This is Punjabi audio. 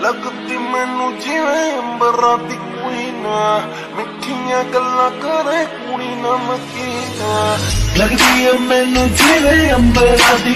ਲੱਗਦੀ ਮੈਨੂੰ ਜਿਵੇਂ ਅੰਬਰਾਂ ਦੀ ਕੋਈ ਨਾ, ਮਿੱਠੀਆਂ ਗੱਲਾਂ ਕਰੇ ਕੁੜੀ ਨਾ ਨਮਕੀਨਾ ਲੱਗਦੀ ਐ ਮੈਨੂੰ ਜਿਵੇਂ ਅੰਬਰਾਂ ਦੀ